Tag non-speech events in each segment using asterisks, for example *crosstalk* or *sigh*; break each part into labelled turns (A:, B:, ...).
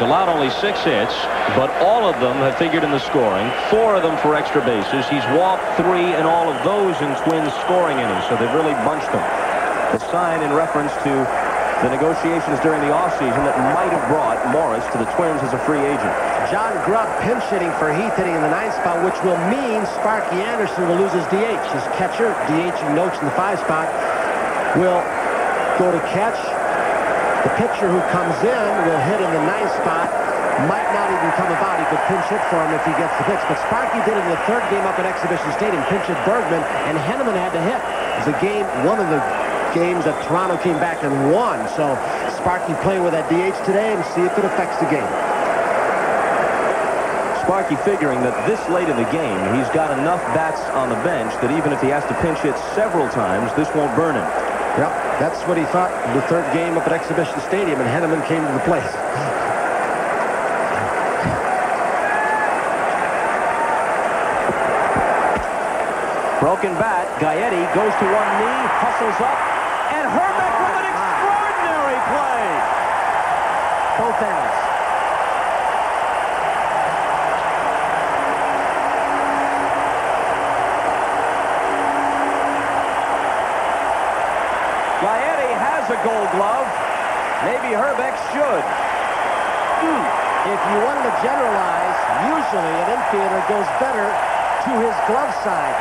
A: He's allowed only six hits, but all of them have figured in the scoring. Four of them for extra bases. He's walked three, and all of those in Twins scoring innings, so they've really bunched them. The sign in reference to the negotiations during the offseason that might have brought Morris to the Twins as a free agent.
B: John Grubb pinch hitting for Heath hitting in the ninth spot, which will mean Sparky Anderson will lose his DH. His catcher, DH Nokes in the five spot, will go to catch. The pitcher who comes in will hit in the ninth spot. Might not even come about. He could pinch hit for him if he gets the pitch. But Sparky did it in the third game up at Exhibition Stadium. Pinch hit Bergman, and Henneman had to hit. It was a game, one of the games that Toronto came back and won. So Sparky playing with that DH today and see if it affects the game.
A: Sparky figuring that this late in the game, he's got enough bats on the bench that even if he has to pinch hit several times, this won't burn him.
B: Yep, that's what he thought the third game up at Exhibition Stadium, and Henneman came to the plate.
A: Broken bat, Gaetti goes to one knee, hustles up, and Hrbek with an ah. extraordinary play.
B: Both ends.
A: Gaetti has a gold glove. Maybe Hrbek should.
B: Hmm. If you wanted to generalize, usually an infielder goes better to his glove side.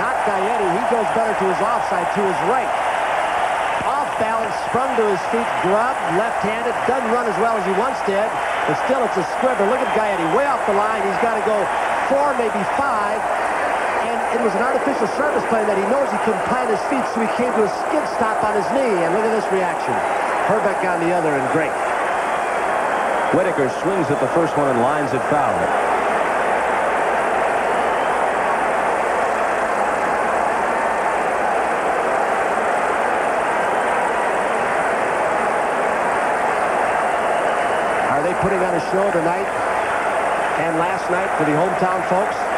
B: Not Gaetti. He goes better to his offside, to his right. Off balance, sprung to his feet, Grubb, left-handed. Doesn't run as well as he once did, but still it's a squibber. Look at Gaetti, way off the line. He's got to go four, maybe five. And it was an artificial surface play that he knows he couldn't plant his feet, so he came to a skid stop on his knee. And look at this reaction. Hrbek on the other, and great.
A: Whitaker swings at the first one and lines it foul.
B: Are they putting on a show tonight and last night for the hometown folks?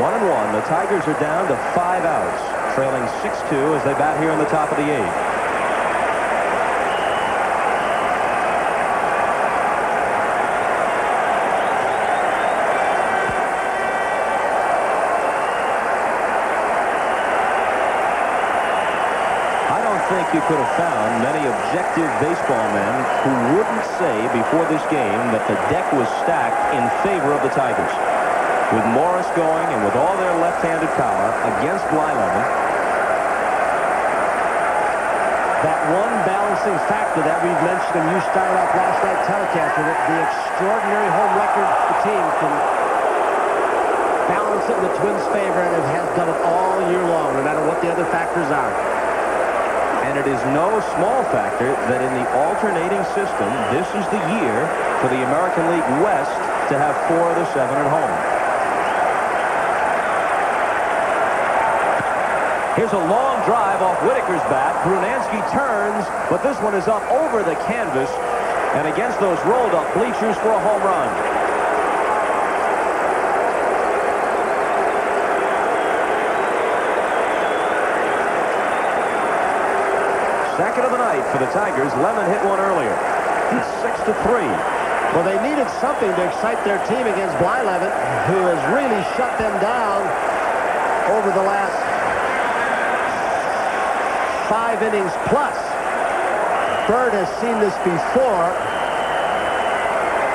A: One and one. The Tigers are down to five outs, trailing 6-2 as they bat here in the top of the eighth. I don't think you could have found many objective baseball men who wouldn't say before this game that the deck was stacked in favor of the Tigers. With Morris going and with all their left-handed power against Blyleven,
B: That one balancing factor that we've mentioned, and you started off last night telecast with it, the extraordinary home record the team can balance it in the Twins' favor, and it has done it all year long, no matter what the other factors are.
A: and it is no small factor that in the alternating system, this is the year for the American League West to have four of the seven at home. Here's a long drive off Whitaker's bat. Brunansky turns, but this one is up over the canvas and against those rolled up bleachers for a home run. Second of the night for the Tigers. Lemon hit one earlier. It's six to three.
B: Well, they needed something to excite their team against Blyleven, who has really shut them down over the last five innings plus. Bird has seen this before.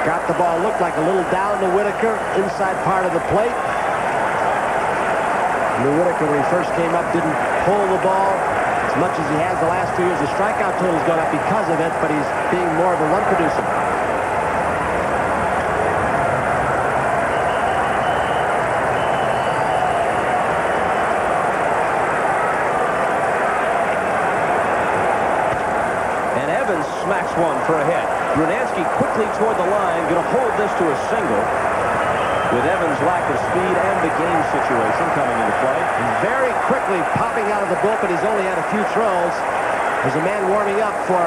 B: Got the ball, looked like a little down to Whitaker, inside part of the plate. Lou Whitaker, when he first came up, didn't pull the ball as much as he has the last two years. The strikeout total's gone up because of it, but he's being more of a run producer.
A: And Evans smacks one for a hit. Brunansky quickly toward the line, going to hold this to a single. With Evans' lack of speed and the game situation coming into play.
B: Very quickly popping out of the bullpen. He's only had a few throws. There's a man warming up for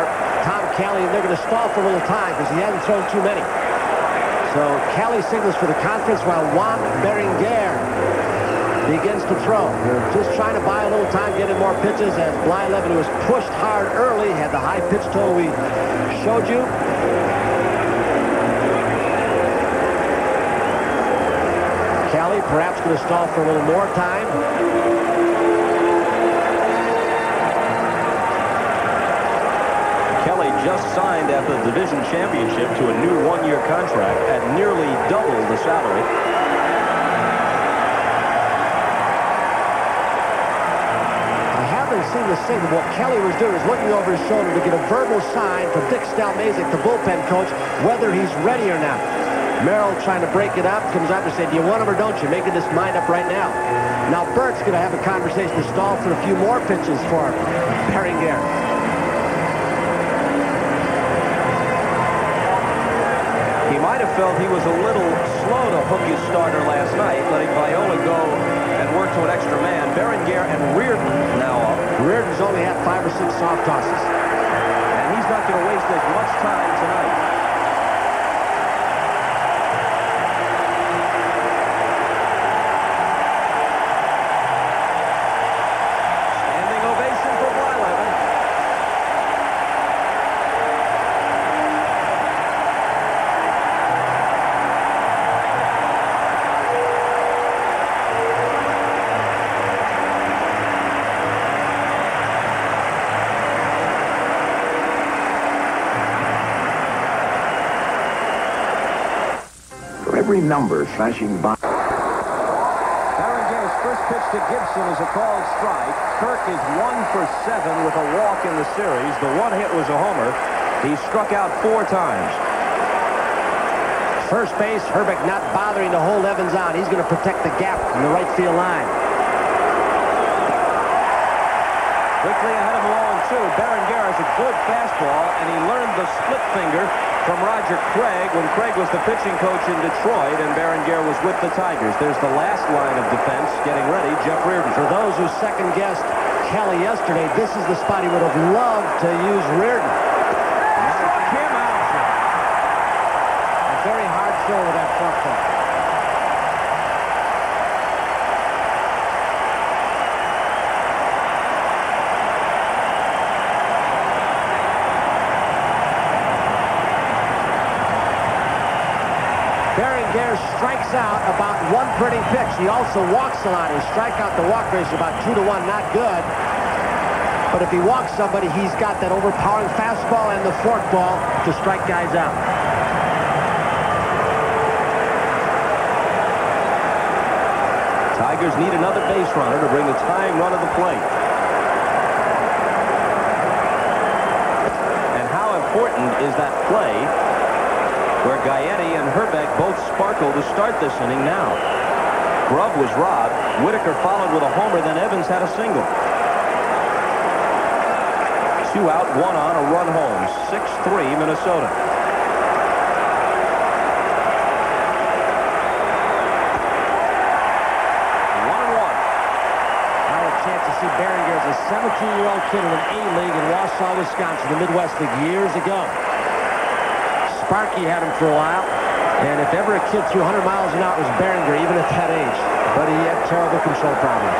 B: Tom Kelly, and they're going to stall for a little time because he hasn't thrown too many. So Kelly signals for the conference while Juan Berenguer begins to throw. Just trying to buy a little time, getting more pitches as Blyleven, who was pushed hard early, had the high pitch total we showed you. Kelly perhaps going to stall for a little more time.
A: Kelly just signed after the division championship to a new one-year contract at nearly double the salary.
B: The same. What Kelly was doing is looking over his shoulder to get a verbal sign from Dick Stelmaszek, the bullpen coach, whether he's ready or not. Merrill trying to break it up, comes out and says, do you want him or don't you? Making this mind up right now. Now Bert's going to have a conversation to stall for a few more pitches for Berenguer.
A: He might have felt he was a little slow to hook his starter last night, letting Viola go and work to an extra man. Berenguer and Reardon now up.
B: Reardon's only had five or six soft tosses.
A: And he's not going to waste as much time tonight.
C: Number flashing by.
A: Berenguer's first pitch to Gibson is a called strike. Kirk is one for seven with a walk in the series. The one hit was a homer. He struck out four times.
B: First base, Hrbek not bothering to hold Evans on. He's going to protect the gap in the right field line.
A: Quickly ahead of Malone, too. Berenguer has a good fastball, and he learned the split finger from Roger Craig when Craig was the pitching coach in Detroit and Berenguer was with the Tigers. There's the last line of defense getting ready, Jeff Reardon.
B: For those who second-guessed Kelly yesterday, this is the spot he would have loved to use Reardon.
A: Struck him out.
B: A very hard throw with that front foot. Berenguer strikes out about one pretty pitch. He also walks a lot. His strikeout to walk ratio about two to one, not good. But if he walks somebody, he's got that overpowering fastball and the forkball to strike guys out.
A: Tigers need another base runner to bring the tying run of the plate. And how important is that play where Gaetti and Hrbek both sparkle to start this inning now. Grubb was robbed. Whitaker followed with a homer, then Evans had a single. Two out, one on, a run home. 6-3 Minnesota. One and one.
B: Now a chance to see Berenguer as a 17-year-old kid in an A-League in Wausau, Wisconsin, the Midwest League years ago. Sparky had him for a while. And if ever a kid threw 100 miles an hour, it was Berenguer, even at that age. But he had terrible control problems.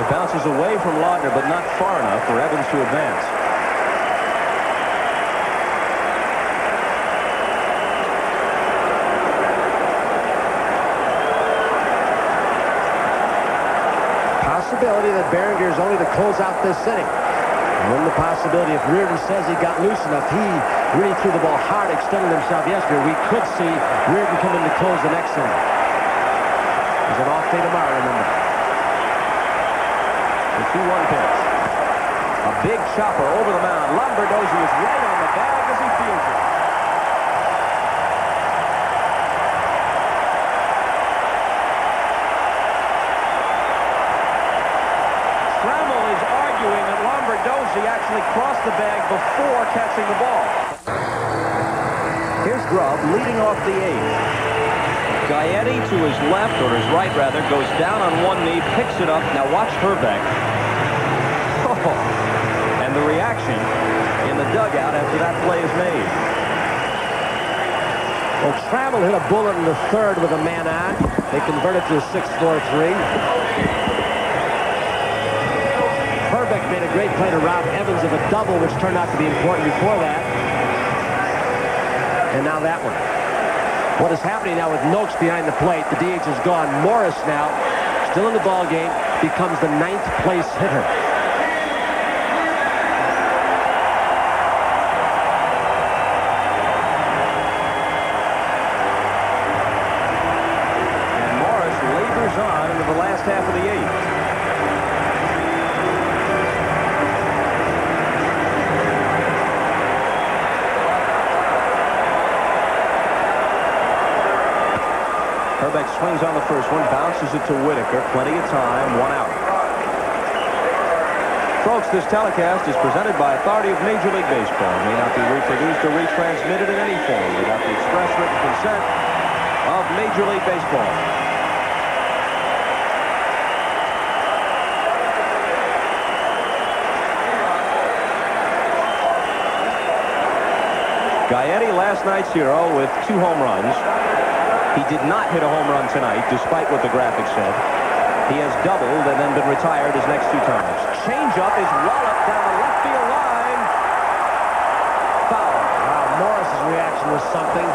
A: It bounces away from Laudner, but not far enough for Evans to advance.
B: Possibility that Berenguer is only to close out this inning. And then the possibility, if Reardon says he got loose enough, he really threw the ball hard, extended himself yesterday. We could see Reardon come in to close the next inning. There's an off day tomorrow, remember.
A: The 2-1 pitch. A big chopper over the mound. Lombardozzi is right on the bag as he fields it. Trammell is arguing that Lombardozzi actually crossed the bag before catching the ball. Here's Grubb leading off the eighth. Gaetti to his left, or his right rather, goes down on one knee, picks it up. Now watch Hrbek. Oh, *laughs* and the reaction in the dugout after that play is made.
B: Well, Trammell hit a bullet in the third with a man on. They converted to a 6-4-3. Hrbek made a great play to rob Evans of a double, which turned out to be important before that. And now that one. What is happening now with Nokes behind the plate, the DH is gone. Morris now, still in the ball game, becomes the ninth place hitter.
A: half of the eighth. Hrbek swings on the first one, bounces it to Whitaker. Plenty of time, one out. Folks, this telecast is presented by authority of Major League Baseball. It may not be reproduced or retransmitted in any form without the express written consent of Major League Baseball. Gaetti, last night's hero, with two home runs. He did not hit a home run tonight, despite what the graphic said. He has doubled and then been retired his next two times. Changeup is walloped down the left field line. Foul.
B: Wow, Morris's reaction was something.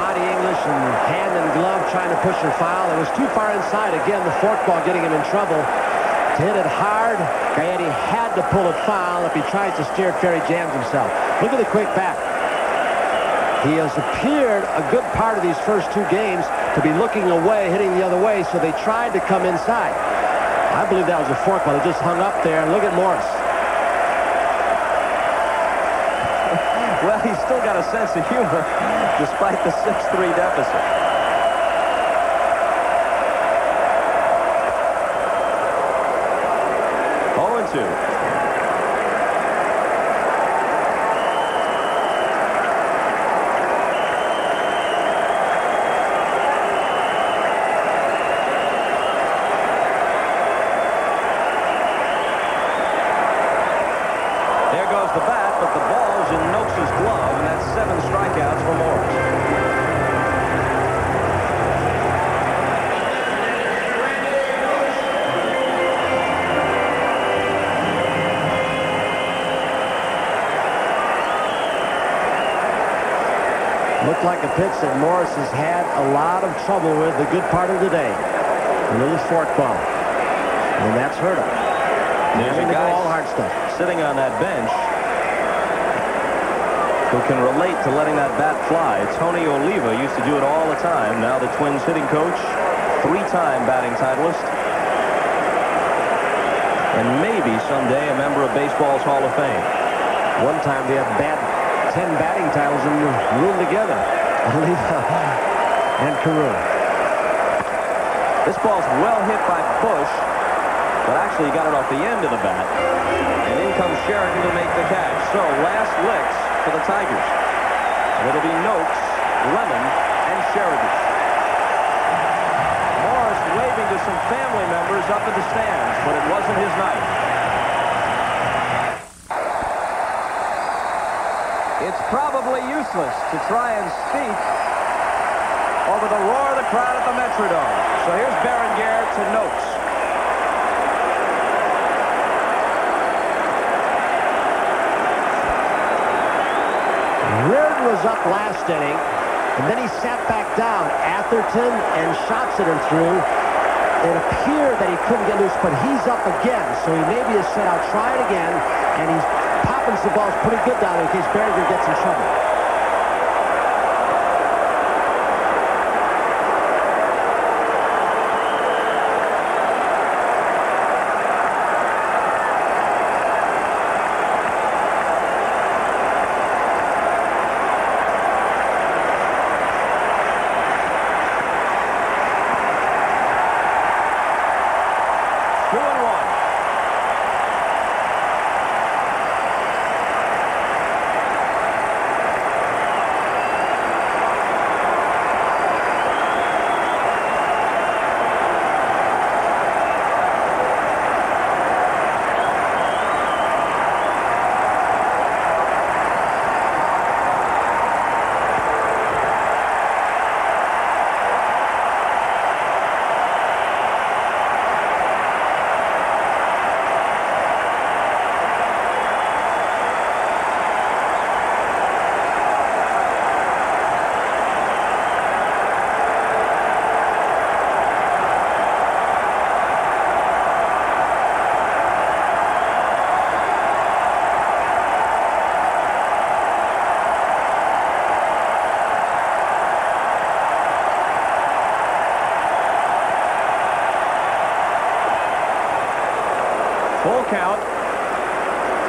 B: Body English and hand and glove trying to push and foul. It was too far inside. Again, the forkball getting him in trouble. To hit it hard, Gaetti had to pull it foul. If he tries to steer fair, jams himself. Look at the quick back. He has appeared a good part of these first two games to be looking away, hitting the other way, so they tried to come inside. I believe that was a fork ball. It just hung up there, and look at Morris. *laughs*
A: well, he's still got a sense of humor *laughs* despite the 6-3 deficit. Oh
B: a pitch that Morris has had a lot of trouble with the good part of the day. A little fork ball. And that's hurt him.
A: There's a guy
B: all hard stuff.
A: sitting on that bench who can relate to letting that bat fly. Tony Oliva used to do it all the time. Now the Twins hitting coach, three-time batting titleist, and maybe someday a member of baseball's Hall of Fame.
B: One time they had bad 10 batting titles in the room together. And Carew.
A: This ball's well hit by Bush, but actually he got it off the end of the bat. And in comes Sheridan to make the catch. So last licks for the Tigers. And it'll be Nokes, Lemon, and Sheridan. Morris waving to some family members up in the stands, but it wasn't his night. It's probably useless to try and speak over the roar of the crowd at the Metrodome. So here's Berenguer to Nokes.
B: Reardon was up last inning, and then he sat back down. Atherton and Schatzeder through. It appeared that he couldn't get loose, but he's up again. So he maybe has said, I'll try it again, and he's popping the ball's pretty good down there in case Berenguer gets in trouble.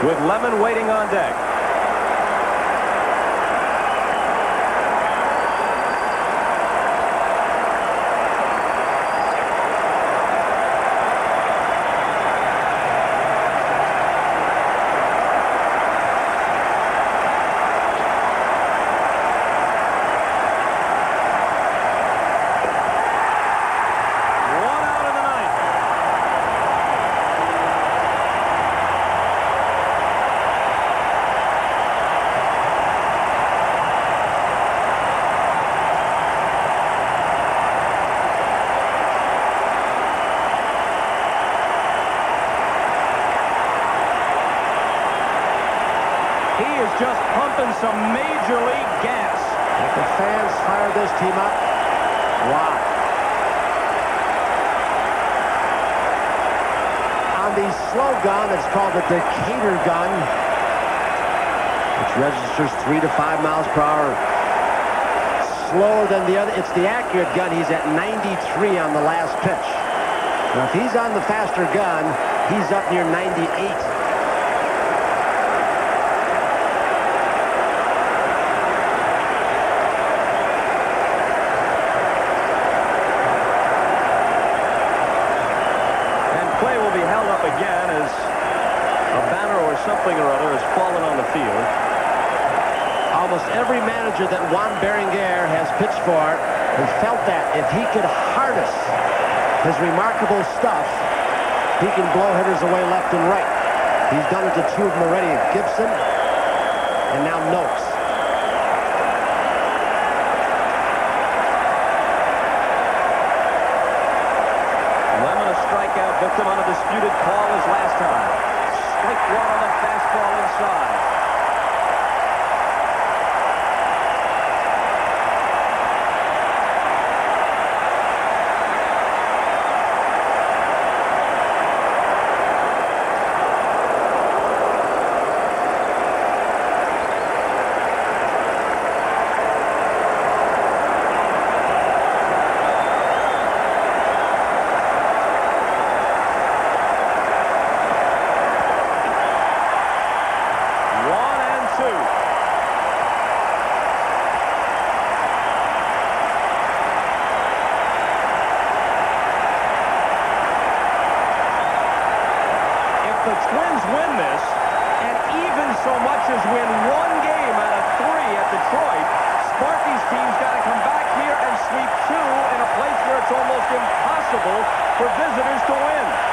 A: With Lemon waiting on deck.
B: 95 miles per hour. Slower than the other. It's the accurate gun. He's at 93 on the last pitch. Now, if he's on the faster gun, he's up near 98.
A: something or other has fallen on the field.
B: Almost every manager that Juan Berenguer has pitched for has felt that if he could harness his remarkable stuff, he can blow hitters away left and right. He's done it to two of them already, Gibson and now Nokes.
A: Lemon strikeout victim on a disputed call as last time. Strike one on the fastball inside.
B: the Twins win this and even so much as win
A: one game out of three at Detroit, Sparky's team's got to come back here and sweep two in a place where it's almost impossible for visitors to win.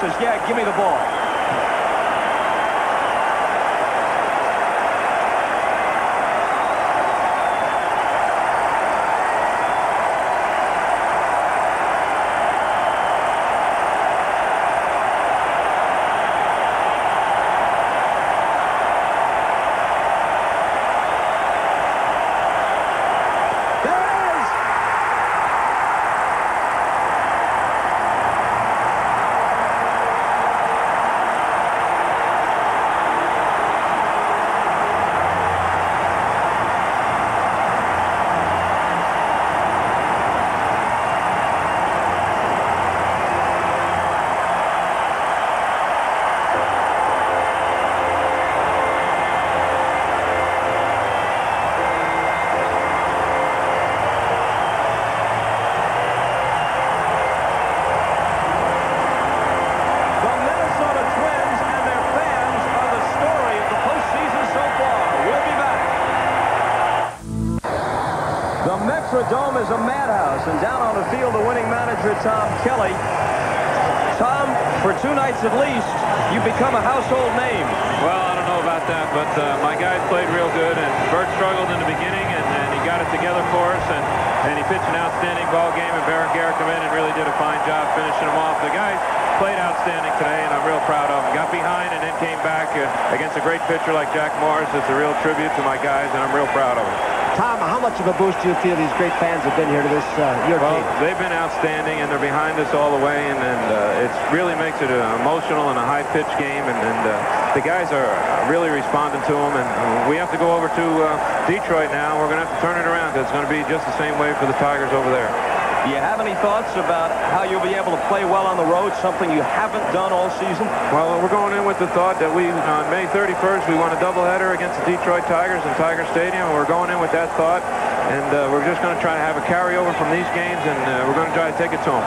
A: Says, yeah, give me the ball.
B: There it is!
A: The Minnesota Twins and their fans are the story of the postseason so far. We'll be back. The Metrodome is a madhouse, and down on the field, the winning manager, Tom Kelly. Tom, for two nights at least, you've become a household name.
D: Well, I don't know about that, but uh, my guys played real good, and Bert struggled in the beginning, and, and he got it together for us, and, and he pitched an outstanding ball game, and Berenguer come in and really did a fine job finishing them off. The guys played outstanding today, and I'm real proud of. Got behind and then came back uh, against a great pitcher like Jack Morris. It's a real tribute to my guys, and I'm real proud of them.
B: Tom, how much of a boost do you feel these great fans have been here to this, uh, your
D: Well,
B: team?
D: they've been outstanding, and they're behind us all the way, and, and uh, it really makes it an emotional and a high-pitched game, and, and uh, the guys are really responding to them, and we have to go over to uh, Detroit now. We're going to have to turn it around. It's going to be just the same way for the Tigers over there.
A: Do you have any thoughts about how you'll be able to play well on the road, something you haven't done all season?
D: Well, we're going in with the thought that we, on May 31st, we want a doubleheader against the Detroit Tigers in Tiger Stadium, and we're going in with that thought, and uh, we're just going to try to have a carryover from these games, and uh, we're going to try to take it to them.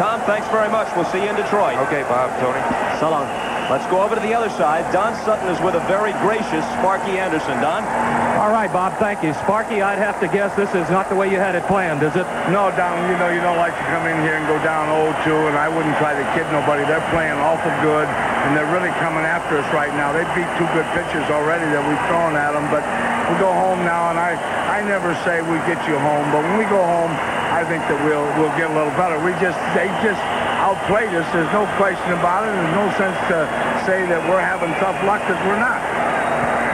A: Tom, thanks very much. We'll see you in Detroit.
D: Okay, Bob, Tony.
B: So long.
A: Let's go over to the other side. Don Sutton is with a very gracious Sparky Anderson. Don?
E: All right, Bob, thank you. Sparky, I'd have to guess this is not the way you had it planned, is it?
F: No, Don, you know, you don't like to come in here and go down 0-2, and I wouldn't try to kid nobody. They're playing awful good, and they're really coming after us right now. They beat two good pitchers already that we've thrown at them, but we go home now, and I, I never say we get you home, but when we go home, I think that we'll, we'll get a little better. We just, they just outplayed us. There's no question about it. There's no sense to say that we're having tough luck, because we're not.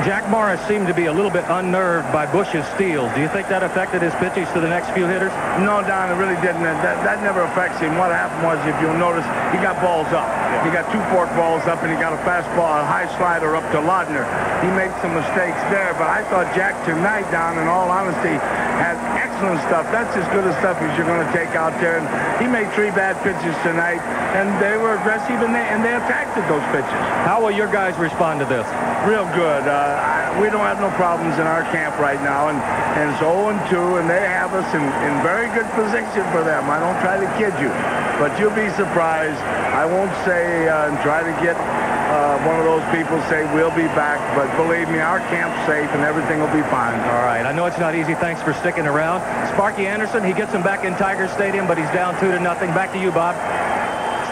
E: Jack Morris seemed to be a little bit unnerved by Bush's steals. Do you think that affected his pitches to the next few hitters?
F: No, Don, it really didn't. That, that never affects him. What happened was, if you'll notice, he got balls up. He got two fork balls up, and he got a fastball, a high slider up to Laudner. He made some mistakes there, but I thought Jack tonight, Don, in all honesty, had excellent stuff. That's as good as stuff as you're going to take out there. And he made three bad pitches tonight, and they were aggressive, and they, and they attacked at those pitches.
E: How will your guys respond to this?
F: Real good. Uh, I, we don't have no problems in our camp right now, and, and it's 0 and 2, and they have us in, in very good position for them. I don't try to kid you, but you'll be surprised. I won't say uh, and try to get uh, one of those people say we'll be back, but believe me, our camp's safe and everything will be fine.
E: All right, I know it's not easy. Thanks for sticking around. Sparky Anderson, he gets him back in Tiger Stadium, but he's down two to nothing. Back to you, Bob.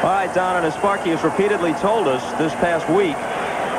A: All right, Don, and as Sparky has repeatedly told us this past week,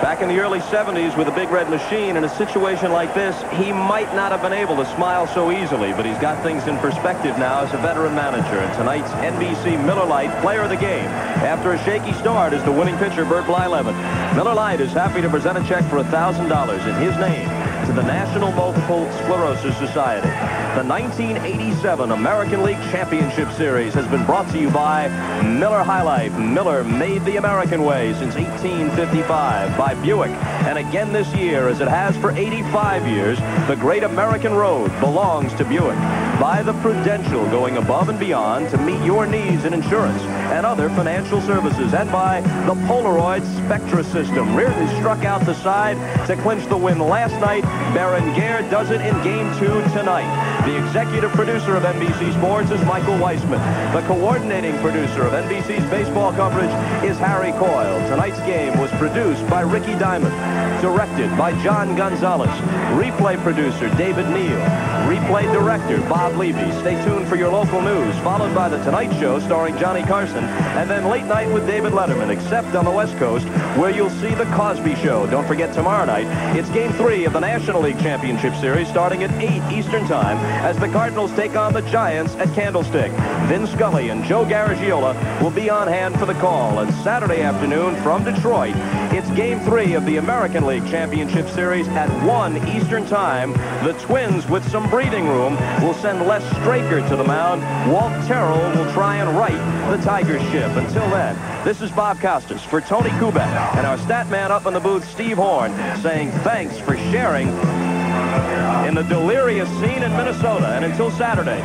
A: back in the early 70s with a big red machine, in a situation like this, he might not have been able to smile so easily, but he's got things in perspective now as a veteran manager. And tonight's NBC Miller Lite player of the game, after a shaky start, is the winning pitcher, Bert Blyleven. Miller Lite is happy to present a check for $1,000 in his name to the National Multiple Sclerosis Society. The 1987 American League Championship Series has been brought to you by Miller High Life. Miller made the American way since 1855 by Buick. And again this year, as it has for 85 years, the great American road belongs to Buick. By the Prudential going above and beyond to meet your needs in insurance and other financial services. And by the Polaroid Spectra System. Reardon struck out the side to clinch the win last night. Berenguer does it in game two tonight. The executive producer of NBC Sports is Michael Weisman. The coordinating producer of NBC's baseball coverage is Harry Coyle. Tonight's game was produced by Ricky Diamond, directed by John Gonzalez, replay producer David Neal, replay director Bob Levy. Stay tuned for your local news, followed by The Tonight Show starring Johnny Carson, and then Late Night with David Letterman, except on the West Coast, where you'll see The Cosby Show. Don't forget tomorrow night, it's Game 3 of the National League Championship Series starting at 8 Eastern Time as the Cardinals take on the Giants at Candlestick. Vin Scully and Joe Garagiola will be on hand for the call. And Saturday afternoon from Detroit, it's Game 3 of the American League Championship Series at 1 Eastern Time. The Twins, with some breathing room, will send Les Straker to the mound. Walt Terrell will try and right the Tigers ship. Until then, this is Bob Costas for Tony Kubek and our stat man up in the booth, Steve Horn, saying thanks for sharing in the delirious scene in Minnesota. And until Saturday.